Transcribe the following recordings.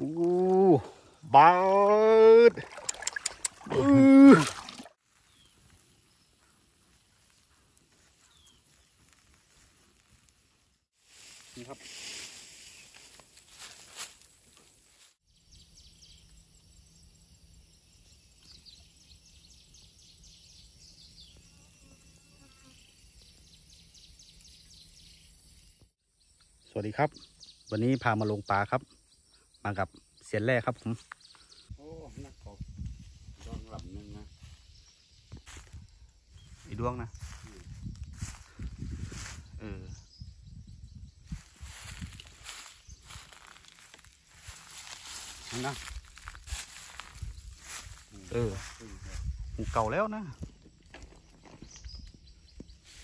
อู้บาดอือนี่ครับสวัสดีครับ วันนี้พามาลงปลาครับ มากับเสียนแร่ครับผม โอ้นักกบดองลำหนึ่งนะอีดวงนะ เออนี่นะเออหูเก่าแล้วนะ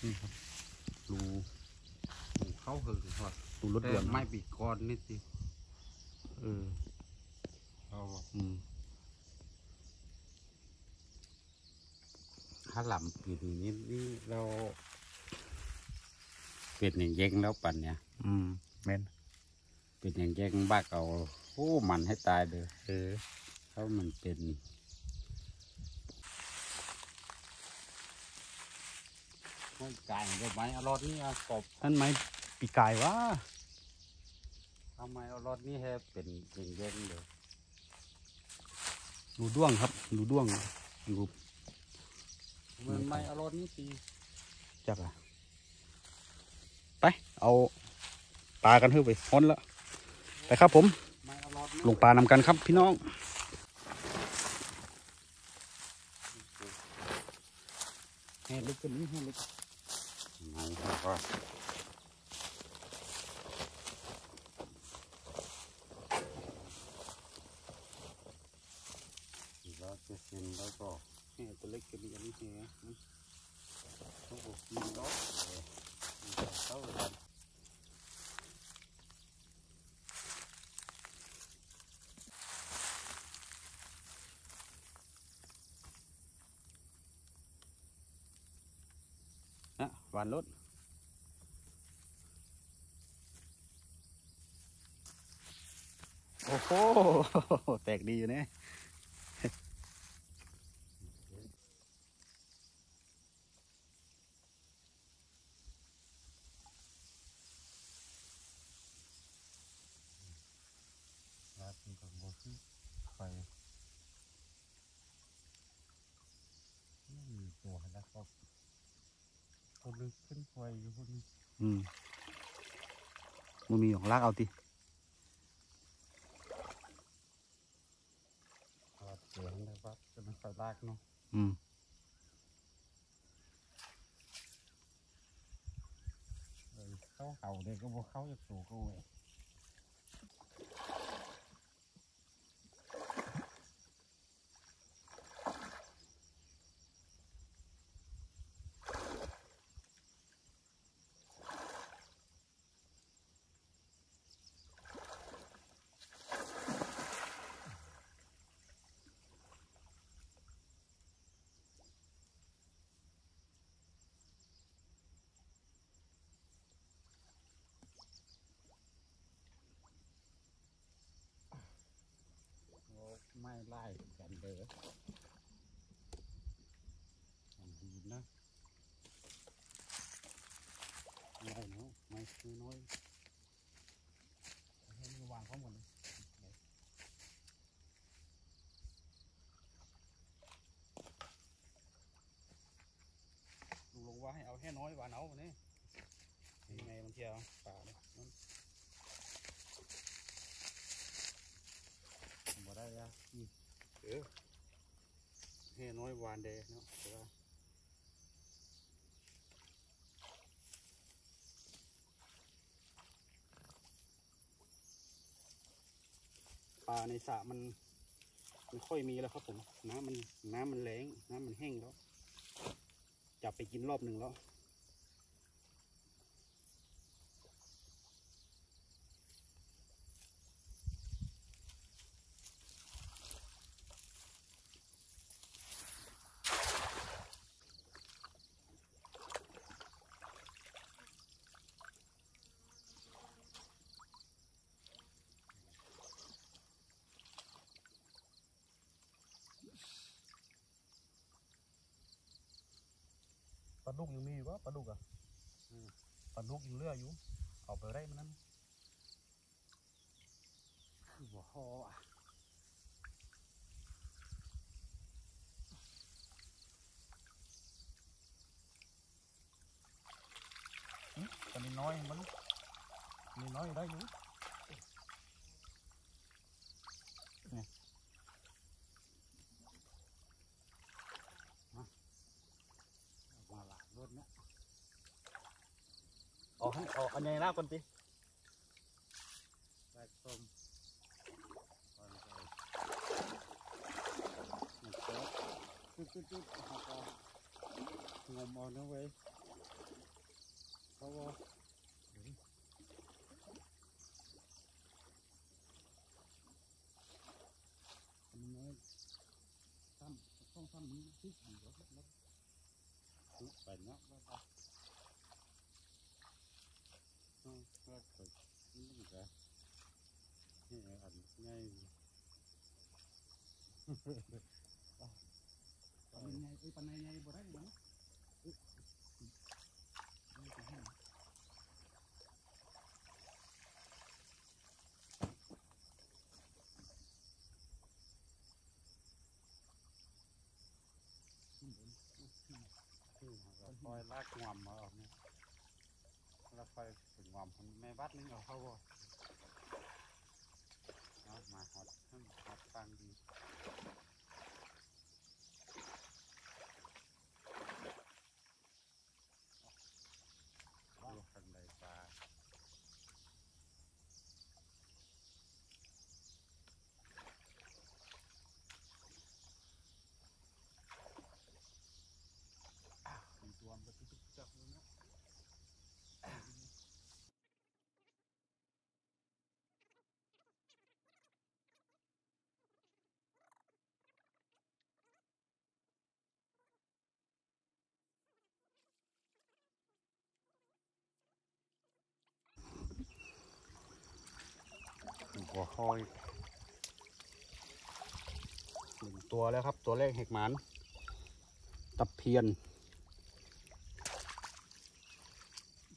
นี่ครับรูเข้าหึงว่ะรูรถแต่ด่วนไม่ปีกก้อนนิดสิ เออเอาว่ะอืมถ้าลำปีนี้นี่เราเป็นอย่างแย่งแล้วปันเนี่ย อืมแม่นเป็นอย่างแย่งบ้าเอาโอ้มันให้ตายเลยเออเพราะมันเป็นไม่ไก่เดี๋ยวไหมเอารถนี่เอากบนั่นไหมปีกายวะ ทำไมเอารถนี่ให้เป็นอย่างแย่งเลยรูด้วงครับรูด้วงรูมันไม่เอารถนี่ตีจักอะไป เอาปลากันเถอะไปฮ้อนแล้วไปครับผมไม่เอารถลงปลานำกันครับพี่น้อง แห่ลึกกันนี้แห่ลึกไม่ครับ เราจะเซ็นแล้วก็แห่ตัวเล็กจะมีอันนี้แห่ต้องอกินแล้วเข้ากันนะหวานรถโอ้โห แตกดีอยู่เนี่ย แล้วถึงกับโบที่ไฟไม่มีตัวแล้วก็คนลึกขึ้นไฟอยู่คนนี้อืมมันมีของลากเอาติก็เสียงนะครับจะไม่ค่อยลากเนาะอืมเออเข้าเห่าเด็กก็บอกเข้าจากสูก็เว้ย ไม่ไล่กันเลยอันดีนะไม่ได้เนาะไม่น้อยให้มันวางเขาหมดเลยลุงลงว่าให้เอาแค่น้อยหวานเอาเนี่ยยังไงมันเที่ยวป่าเนี่ยมัน บ่ได้อะอีก เออแค่น้อยวานเดเนาะแต่ว่าปลาในสระมันไมันค่อยมีแล้วครับผม น้ำมันน้ำมันแรงน้ำมันแห้งแล้ว จับไปกินรอบหนึ่งแล้วาดุกยังมีอยู่ปะปลาดุกอะปลาดุกยังเหลืออยู่ เอาไปได้มันนั้นคือบ่พออะหึตอนนี้น้อยมันมีน้อยได้อยู่เนี่ยมาเอามาหลากรถเนี่ย เอาให้เอาอันใหญ่ลากก่อนติแรกส้มตอนใส่นะครับตึ๊ดตึ๊ดตึ๊ดเอาเอางมเอานะเว้ยเขาว่าอันนี้ตั้มต้องตั้มนี้ที่ขันรถแล้วทุกไปเนาะแล้ว ก็ต้องรักกับนี่ก็นี่อันง่ายปันไงไอ้ปันไงไงบ่ได้หยังเอ้ยนี่จะให้ขึ้นบนขึ้นขึ้นที่เราคอยลากงวมมาออกเนี่ยแล้ว คอยถึงงวมคนแม่วัดนึงเอาเข้าบ่เอามาหอดขึ้นหอดฟังดีดูข้างในปลา มีตัวมันก็ตุ๊กจับเลยนะ หัวค อยหนึ่งตัวแล้วครับ ตัวแรกเห็กหมานตะเพียน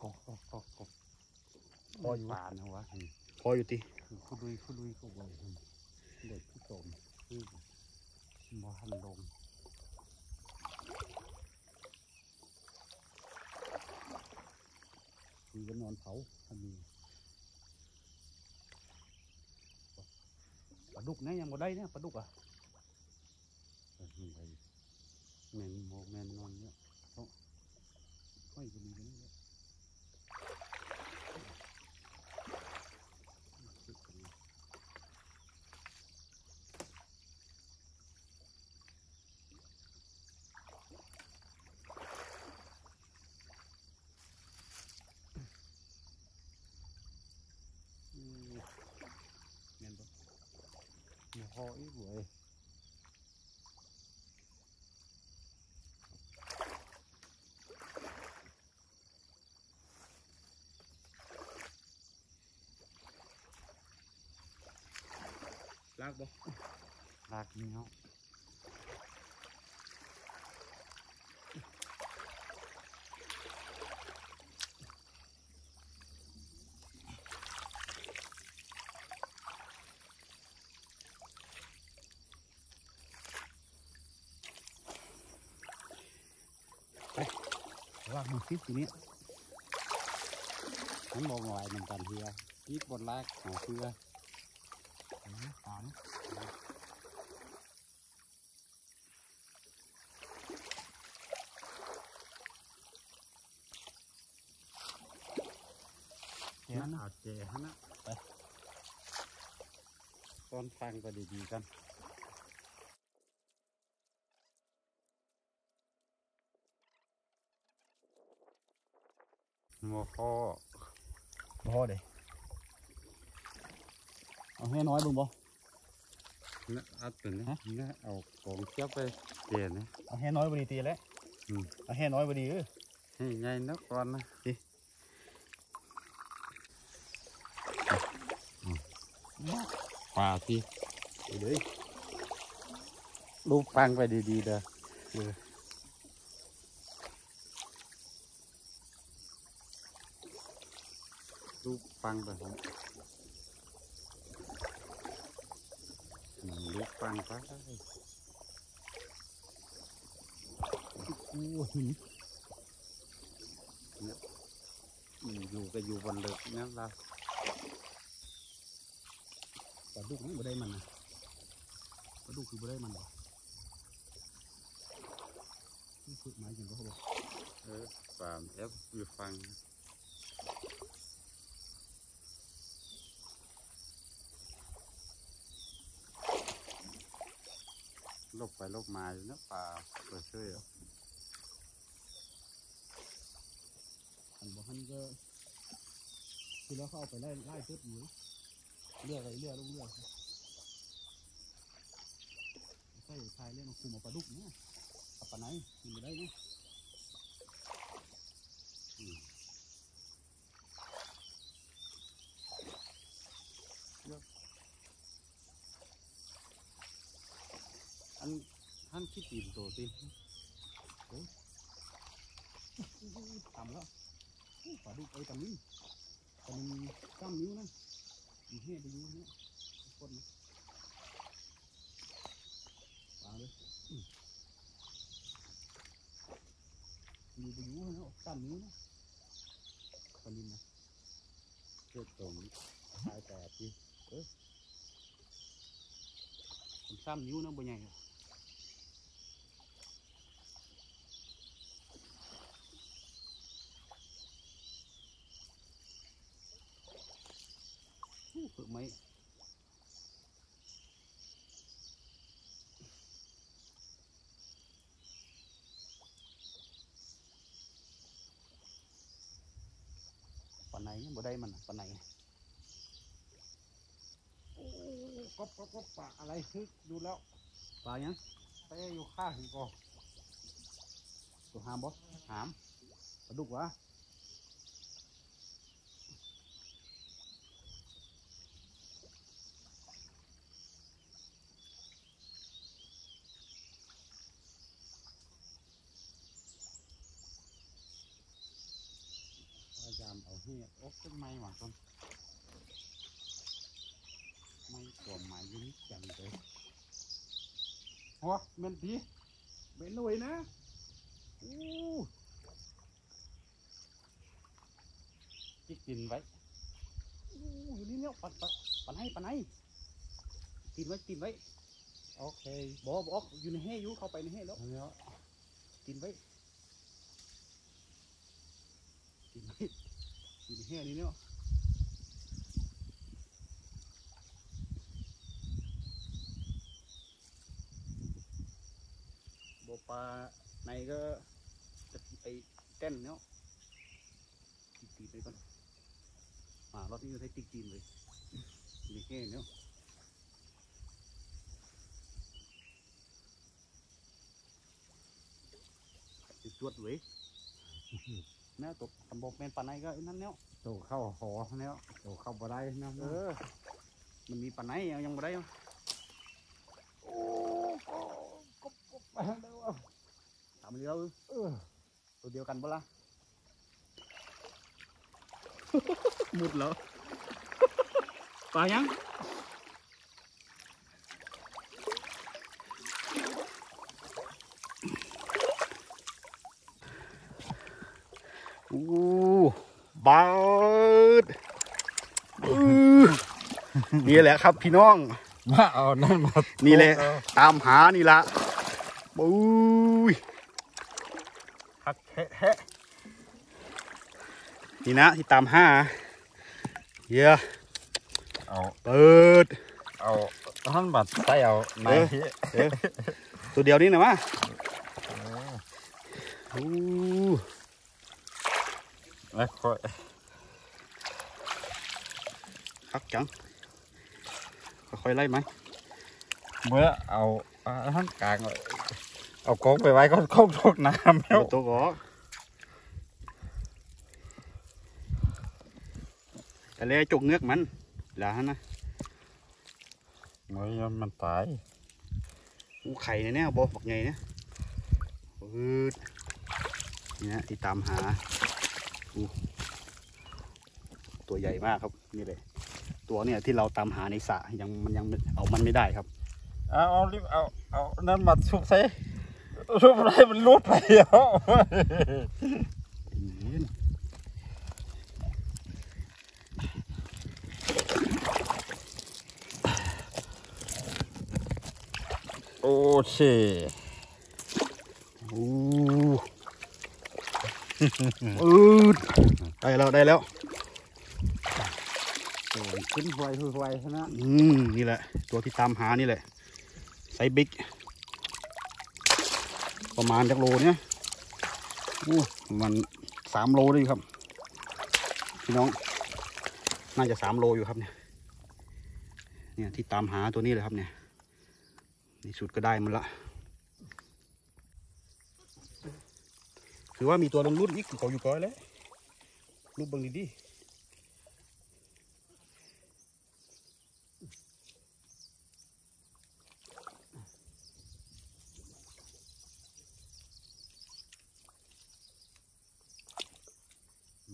กอกกอกกอกกอกพออยู่ปลานะวะอืมพออยู่ติคือคุลุยคุลุยก็บ่อยอืมเด็กที่โตมคือบ่หันลงมีกันนอนเผาถ้ามี ปลาดุกนะยังบ่ได้เนี่ยปลาดุกอะแต่ที่ไปแมนโมแมนนอนเนี่ยค่อยจะมีกันนี่แหละอืมแม่นบ่ หัวคออี กเว้ยลากบ่ลากนี้เนาะลากดูซิทีนี้มันมองไหวเหมือนกันเฮียยิบบนลากหาเพื่ออันนี้ตามเห็นอาเจฮะนะไปต้นฟังก็ดีๆกัน หัวคอพอเด้เอาให้น้อยเบิ่งบ่นะอัดเป็นนะนะเอากองเทียบไปเจนะเอาให้น้อยบ่ดีตีแล้วอืมเอาให้น้อยบ่ดีเออให้ใหญ่นักก่อนนะป่าที่เดี๋ยวรูปฟังไปดีๆเด้อ ฟังไปผมลูกฟังไปโอ้หินอืมอยู่ก็อยู่บนเลิกเนี่ยเราปลาดุกนี่บ่ได้มันนะปลาดุกคือบ่ได้มันหรอนี่ฝึกไม้อย่างก็เขาบอกเออฟาร์มเอฟอยู่ฟัง ลบไปลบมาอยู่นอะป่าเปิดช่วยอันบอกท่านก็คือแล้วเขาเอาไปไล่ไล่เพิ่มอยู่เลือกอะไรเลือกลูกเลือกใช่ชายเล่นคุมเอาปลาดุกเนี่ยปลาไหนกินไม่ได้เนี่ย อันท่านคิด ตีนโตตีนทำแล้วอู้ปลาดุกไอ้ตำนี้ตำนี้กล้ามนิ้วนะมีเหี้ยไปอยู่เนี่ยคนนะปลาเลยอื้ออยู่ไปอยู่เนี่ยกล้ามนิ้วนะปลาลินนะ เกิดตรงตายแต่ที่ ผมซ้ำนิ้วนะบ่ใหญ่หรอกอู้ เปิดไหมปลาไหนเนี่ยบ่ได้มันน่ะปลาไหนโอ้กบกบกบปลาอะไรคือดูแล้วปลายังไปอยู่ข้างหินกอตัวหามบ่หามปลาดุกวะ พยายามเอาเหี้ยโอ๊ก ต้นไม้หว่างต้นไม่ตัวไม้อยุ่นิดจังเลยหัวเมนทีเบนหน่วยนะอู้จิกกินไว้อู้อยู่นี่เนี่ยปัดปัดปัดให้ปัดให้ตีนไว้ตีนไว้โอเคบ่บออกอยู่ในแห่อยู่เข้าไปในแห่แล้วอันนี้ตีนไว้ตีนไว้ อยู่ในแห่นี่เนี่ยบปลาในก็จะไปเต้นเนาะตีตีไปก่อนอ่ารอบนี้เราใช้ตีจีนเลยมีแค่เนาะจะจวดเว้ย แม่ตกตำบกแมนปลาในก็ไอ้นั่นเนาะโตเข้าหอแล้วโตเข้าบ่ได้นะเออ มันมีปลาในยังยังไม่ได้โอ้กบกบไปแล้วตามเรือเออตัวเดียวกันปะล่ะหมุดเหรอปลายัง อู้บาดอื้อนี่แหละครับพี่น้องมาเอานั่นมานี่แหละเอาตามหานี่ละปุ้ยฮักแฮะแฮะนี่นะที่ตามหาเยอะเอาเปิด เอาท่านบัดใส่เอาในเออที่เออตัวเดียวนี่นะวะอู้แล้วค่อยคักจังค่อยๆไล่ไหมเมื่อเอาเอาท่านกลางเอาเอากองไปไว้ก็เข้าทกน้ำแล้วเอาตัวกอแต่แล้วจุกเงื ตายอู้ไข่เนี่ยเนี่ยบอกบอกไงเนี่ยปืดนี่นะที่ตามหาอู้ตัวใหญ่มากครับนี่เลย ตัวเนี่ยที่เราตามหาในสระยังมันยังเอามันไม่ได้ครับเอาเอารีบเอาเอานั่นมาชุบใส่ชุบอะไรมันรุดไปแล้วโอเคโอ้ อืดได้แล้วได้แล้วโอ้ยขึ้นไวไวๆนะอืมนี่แหละ ตัวที่ตามหานี่แหละไซส์บิ๊กประมาณจักโลเนี่ยอู้ประมันสามโลได้อยู่ครับพี่น้อง น่าจะสามโลอยู่ครับเนี่ยเนี่ยที่ตามหาตัวนี้เลยครับเนี่ยในสุดก็ได้มันละ คือว่ามีตัวลงรุ่นอีกเขาอยู่ก้อยแล้วรูปบังดีๆ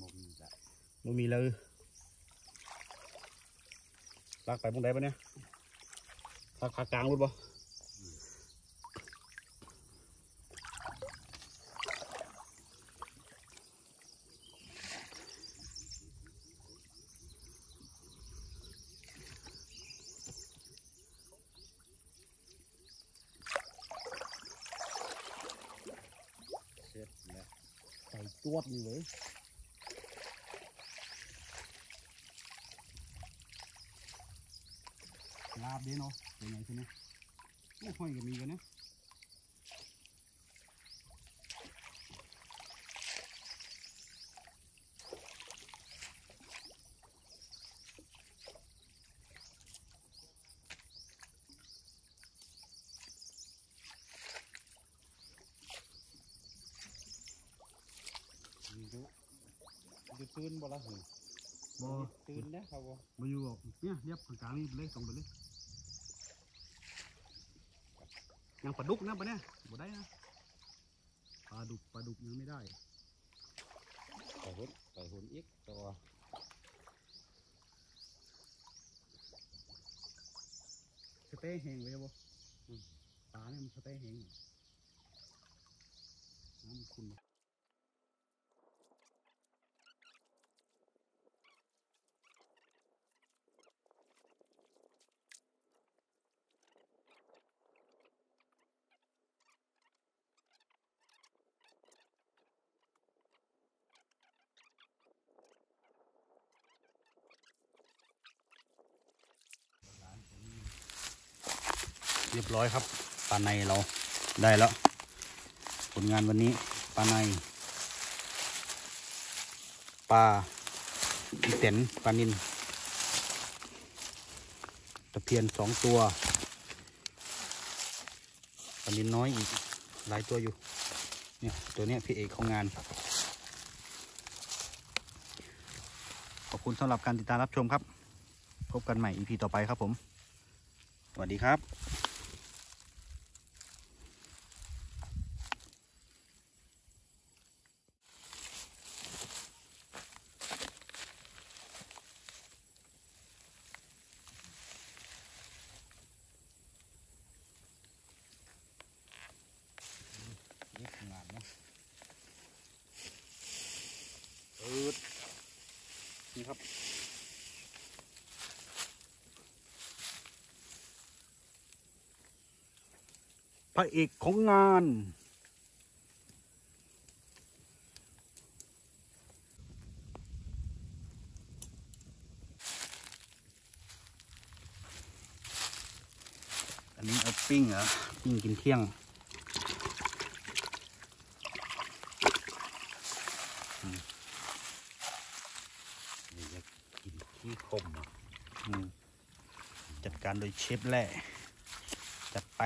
มุมจะมันมีเลยลากไปตรงไหนปะเนี่ยลากขากลางรุดปะ เสร็จแล้ว ใส่ จวดนี่เลยลาบดีเนาะเป็นไงใช่ไหมโอ้คอยก็มีกันนะมีเยอะ จะตื่นบ่ละหู บ่ ตื่นนะ ครับบ่มาอยู่หรอกเนี่ยเรียบกลางๆนี่ไปเลยตรงไปเลยยังปลาดุกนะปะเนี่ยบ่ได้นะปลาดุกปลาดุกยังไม่ได้ไปหุ่นไปหุ่นอีกตัวสเต้แห้งไว้บ่อืมปลาเนี่ยมันสเต้แห้งน้ำมัน เรียบร้อยครับปลาในเราได้แล้ว ผลงานวันนี้ปลาในปลาอีเต็นปลานินตะเพียนสองตัวปลานินน้อยอีกหลายตัวอยู่เนี่ยตัวนี้พี่เอกของงาน ขอบคุณสำหรับการติดตามรับชมครับ พบกันใหม่ EP ต่อไปครับผม สวัสดีครับ นี่งานเนาะ ปืดนี่ครับ พระเอกของงาน อันนี้เอาปิ้งเหรอปิ้งกินเที่ยงนี่จะกินขี้คมอะอืมจัดการโดยเชฟแหล่จัดไป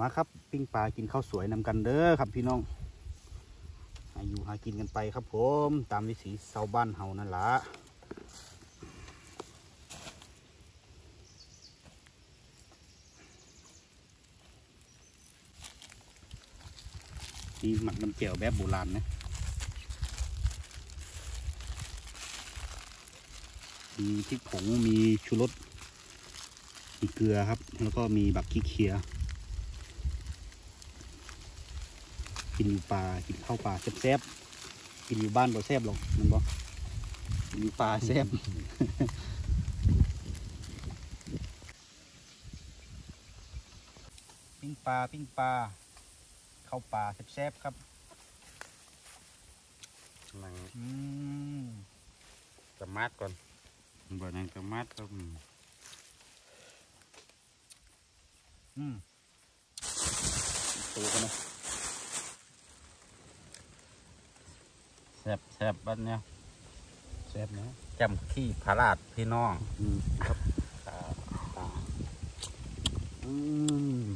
มาครับปิ้งปลากินข้าวสวยนำกันเด้อครับพี่น้องอยู่หากินกันไปครับผม ตามวิถีชาวบ้านเฮานั่นละนี่หมักน้ำเจียวแบบโบราณนะมีพริกผงมีชูรสมีเกลือครับ แล้วก็มีบักขี้เคีย กินอยู่ป่ากินข้าวป่าแซ่บๆกินอยู่บ้านบ่แซ่บหรอกมันบ่กินอยู่ป่าแซ่บปิ้งปลาปิ้งปลาเข้าวป่าแซ่บๆครับนังอืมกระมัดก่อนบ่นังกระมัดก็อืมอืมตัวกันนะ ซ่บแซ่บบ้านเนี้ยแซ่บนะจำขี้พระราชพี่น้อง อืมครับตาตาอืม